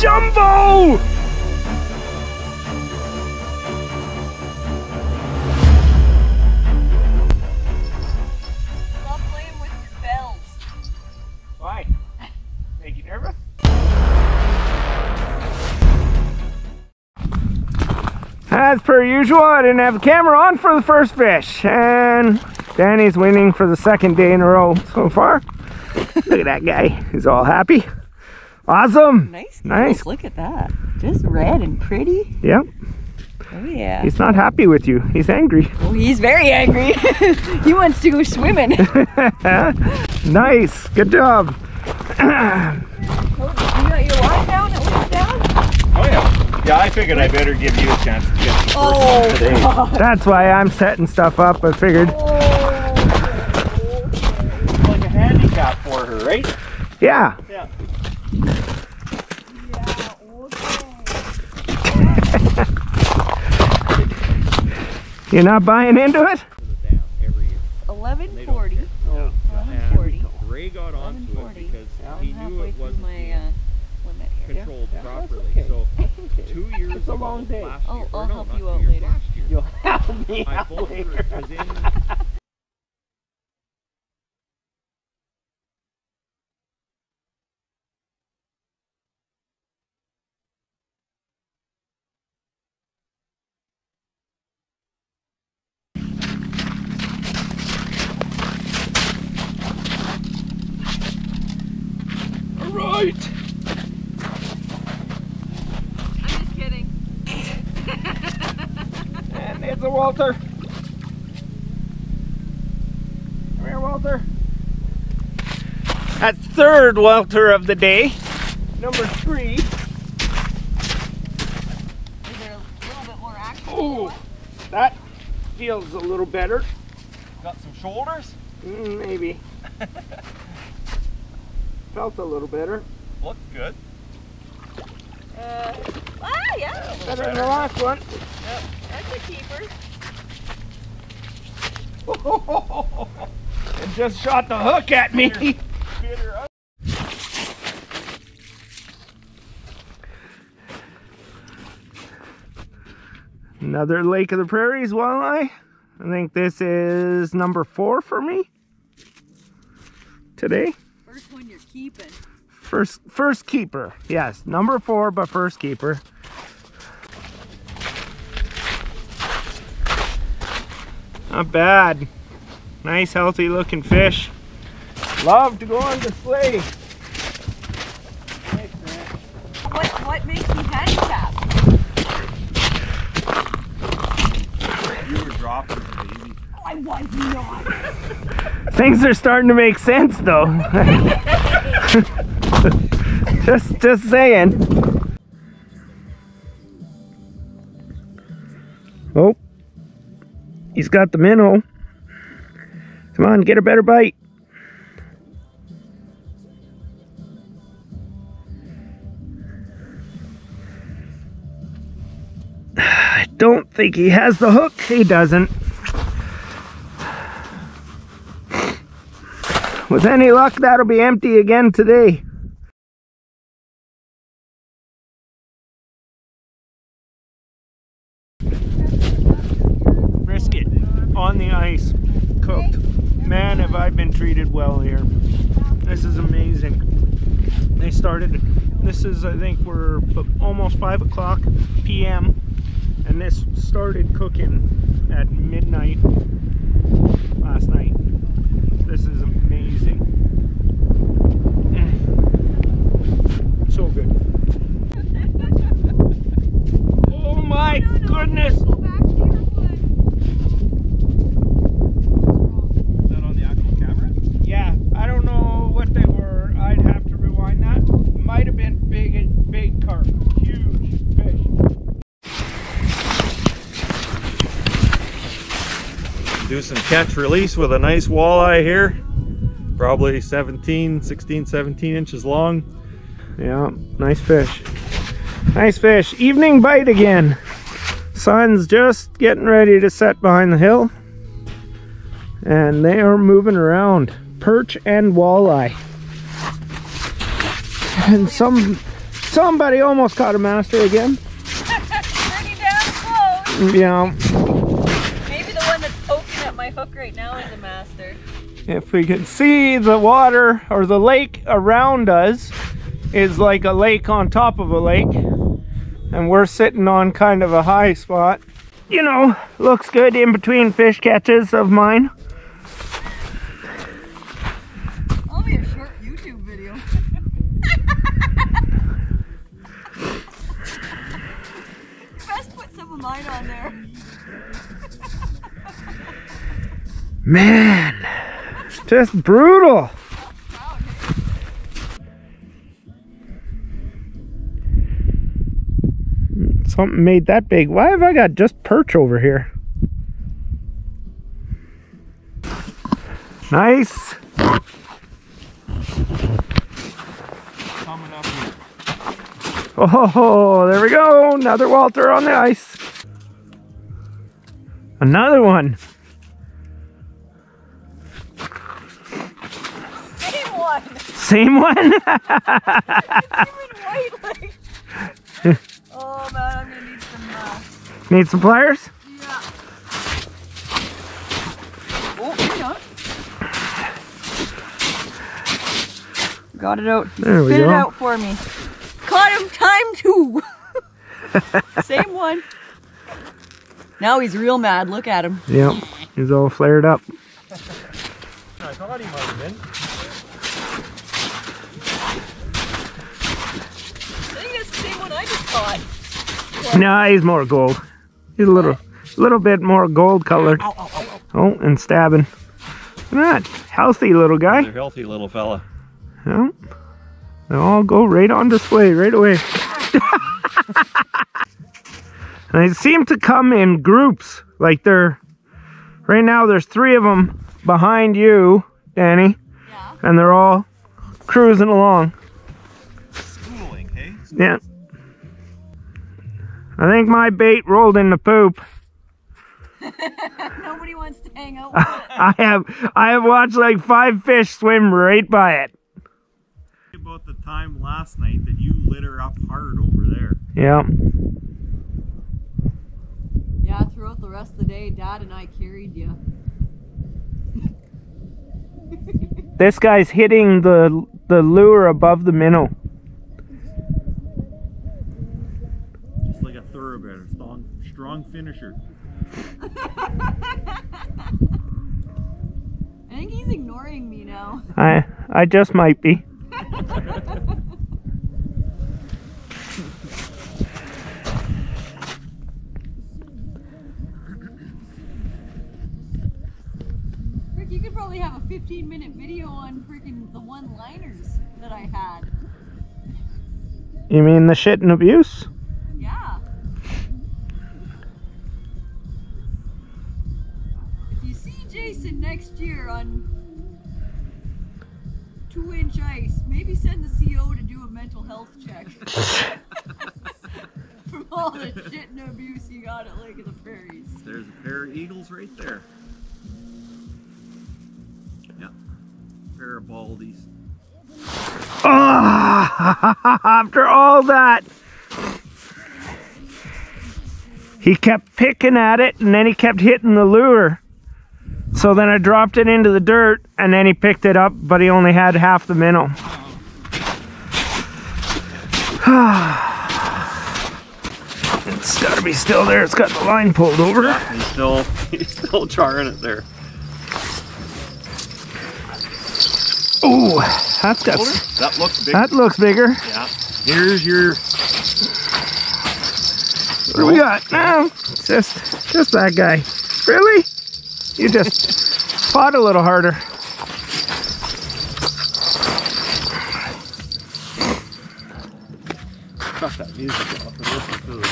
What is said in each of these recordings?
jumbo! Stop playing with your bells. Why? Make you nervous? As per usual, I didn't have the camera on for the first fish, and Danny's winning for the second day in a row so far. Look at that guy, he's all happy. Awesome! Nice. Nice. Look at that. Just red and pretty. Yep, Oh yeah. he's not happy with you, he's angry. Oh, he's very angry. he wants to go swimming. nice, good job. Oh, you got your line down? It was down? Oh yeah. Yeah, I figured I better give you a chance to get some Oh. today. That's why I'm setting stuff up, I figured. Oh. It's like a handicap for her, right? Yeah, Yeah. You're not buying into it? Every year. 1140. Yeah. 1140. Ray got onto it because I'm he knew it wasn't my uh, limit here. controlled properly. okay. So two years It's a ago, long day. last I'll- year, or I'll no, help you out years, later. Year, You'll help me I out later. Was in And Walter. Come here, Walter. That third Walter of the day. Number three. Is there a little bit more action? Oh, that feels a little better. got some shoulders. Mm, maybe. Felt a little better. Looked good. Uh, ah, yeah. Better than the last one. That's a keeper. it just shot the hook at me. Get her up. Another Lake of the Prairies walleye. I think this is number four for me today. First one you're keeping. First, first keeper. Yes, number four, but first keeper. Not bad. Nice, healthy looking fish. Love to go on display. What what makes you handicap? You were dropping the baby. I was not. Things are starting to make sense though. just just saying. Oh. He's got the minnow. Come on, get a better bite. I don't think he has the hook. He doesn't. With any luck, that'll be empty again today. Brisket on the ice, cooked. Man, have I been treated well here. This is amazing. They started, this is, I think, we're almost 5 o'clock p.m. And this started cooking at midnight last night. This is amazing. Mm. So good. Oh my goodness! Is that on the actual camera? Yeah, I don't know what they were. I'd have to rewind that. Might have been big, big carp. Huge fish. Do some catch release with a nice walleye here. Probably 17, 16, 17 inches long. Yeah, nice fish. Nice fish. Evening bite again. Sun's just getting ready to set behind the hill. And they are moving around. Perch and walleye. And some Somebody almost caught a master again. Pretty damn close. Yeah. Maybe the one that's right now is a master. If we can see the water or the lake around us is like a lake on top of a lake. And we're sitting on kind of a high spot. You know, looks good in between fish catches of mine. I'll be a short YouTube video. Best put some of mine on there. Man, it's just brutal. Something made that big. Why have I got just perch over here? Nice. Oh, there we go. Another Walter on the ice. Another one. Same one. Even white like. oh man, I'm gonna need some. Uh, Need some pliers? yeah. Oh. Got it out. There we Spit it out for me. Caught him time two. Same one. Now he's real mad. Look at him. Yep. He's all flared up. I thought he might have been. I think that's the same one I just caught. No, he's more gold. He's a little, little bit more gold colored. Oh, and stabbing. Look at that. Healthy little He's guy. a healthy little fella. Yep. They all go right on display right away. and they seem to come in groups. Like they're, right now there's three of them behind you, Danny. Yeah. And they're all cruising along. Schooling, hey? Yeah. I think my bait rolled in the poop. Nobody wants to hang out with it. I have I have watched like five fish swim right by it. About the time last night that you lit her up hard over there. Yeah. Yeah, throughout the rest of the day, Dad and I carried you. This guy's hitting the the lure above the minnow. Just like a thoroughbred, a strong, strong finisher. I think he's ignoring me now. I I just might be. Rick, you could probably have a 15 minute video on freaking the one liners that I had. You mean the shit and abuse? From all the shit and abuse you got at Lake of the Prairies. There's a pair of eagles right there. Yeah. Pair of baldies. Ah, after all that. He kept picking at it and then he kept hitting the lure. So then I dropped it into the dirt and then he picked it up, but he only had half the minnow. it's gotta be still there. It's got the line pulled over. He's still, he's still charring it there. Oh, that's got. That looks big. That looks bigger. yeah. Here's your. What do we got? No, it's just just that guy. Really? You just fought a little harder. Cut that music off and listen to the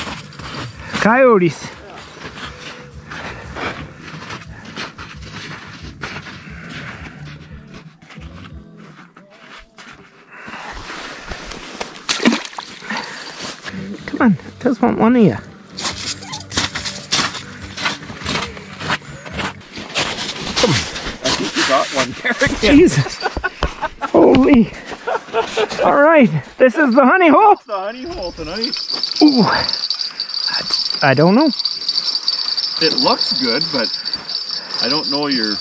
Coyotes. Come on, just want one of you. Come on. I think you got one there. Jesus. Holy. All right, this is the honey hole. the honey hole tonight. Ooh, I don't know. It looks good, but I don't know your.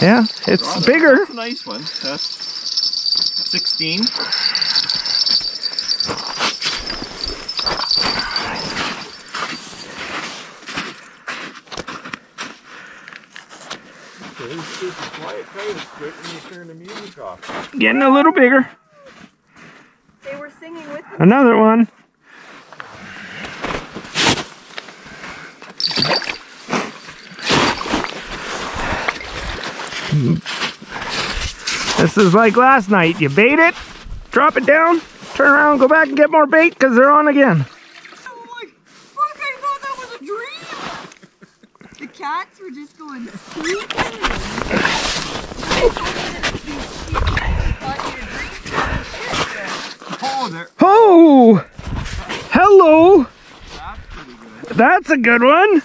Yeah, it's bigger. That's a nice one. That's 16. Quiet it's when you turn the music off. Getting a little bigger. They were singing with me. Another one. This is like last night. You bait it, drop it down, turn around, go back and get more bait because they're on again. I'm like, fuck, I thought that was a dream. the cats were just going there. Oh, hello. That's pretty good. That's a good one.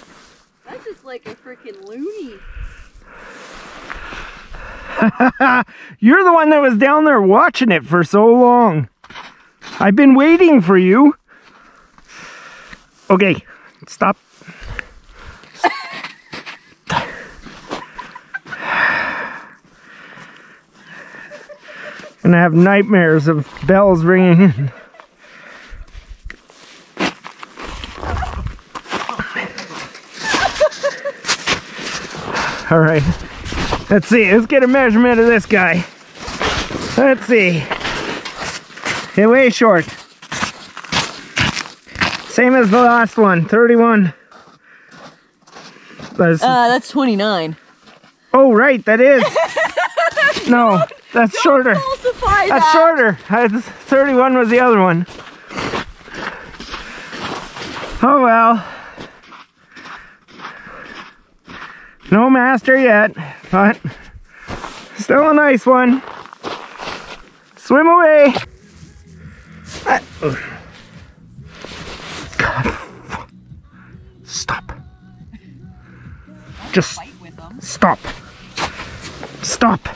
That's just like a freaking loony. You're the one that was down there watching it for so long. I've been waiting for you. Okay, stop. Gonna have nightmares of bells ringing All right. Let's see. Let's get a measurement of this guy. Let's see. Hey, way short. Same as the last one, 31. That's, Uh, that's 29. oh, right, that is. No, that's shorter. Falsify That's shorter. That's 31 was the other one. Oh well. No master yet, but still a nice one. Swim away. God. Stop. Just Fight with them. stop. Stop.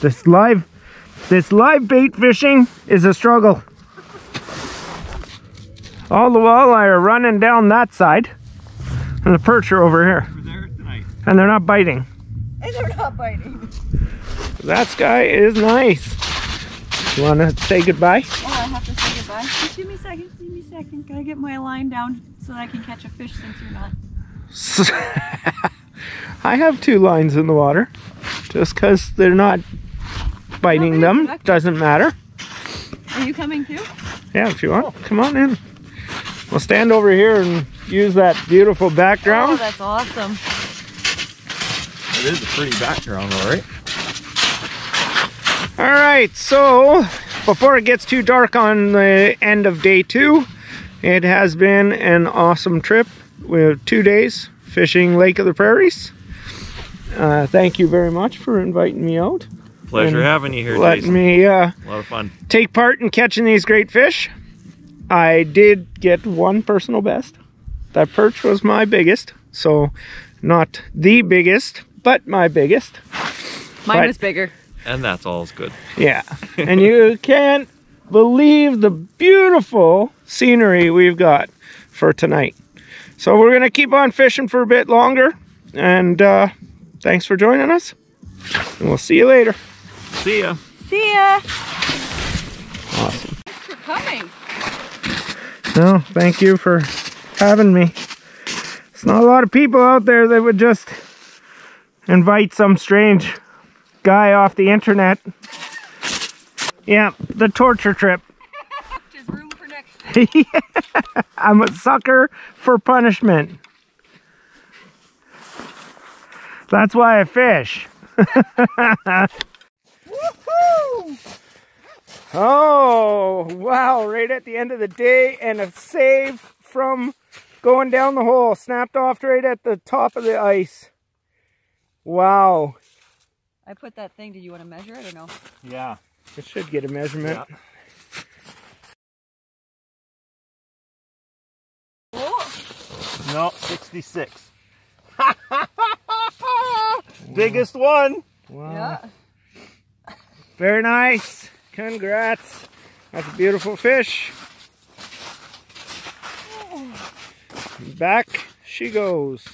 This live this live bait fishing is a struggle. All the walleye are running down that side. And the perch are over here. We're there tonight. And they're not biting. And they're not biting. That guy is nice. You wanna say goodbye? Oh, I have to say goodbye. Just give me a second. Give me a second. Gotta get my line down so that I can catch a fish since you're not. I have two lines in the water. Just because they're not biting them doesn't matter. Are you coming too? Yeah, if you want, come on in. We'll stand over here and use that beautiful background. Oh, that's awesome. It is a pretty background, all right. All right, so before it gets too dark on the end of day two, it has been an awesome trip We have two days fishing Lake of the Prairies. Uh, thank you very much for inviting me out, Pleasure having you here, letting Jason. me uh, A lot of fun. take part in catching these great fish. I did get one personal best. That perch was my biggest, so not the biggest, but my biggest. Mine But- was bigger. And that's all's good. Yeah. and you can't believe the beautiful scenery we've got for tonight. So we're going to keep on fishing for a bit longer. And uh, thanks for joining us. And we'll see you later. See ya. See ya. Awesome. Thanks for coming. No, thank you for having me. It's not a lot of people out there that would just invite some strange guy off the internet. Yeah, the torture trip. Just room for next. I'm a sucker for punishment. That's why I fish. Oh, wow, right at the end of the day and a save from going down the hole. Snapped off right at the top of the ice. Wow. I put that thing. Did you want to measure it or no? Yeah. It should get a measurement. Yeah. Oh, No, 66. Biggest one. Wow. yeah. Very nice. Congrats. That's a beautiful fish. Oh. Back she goes.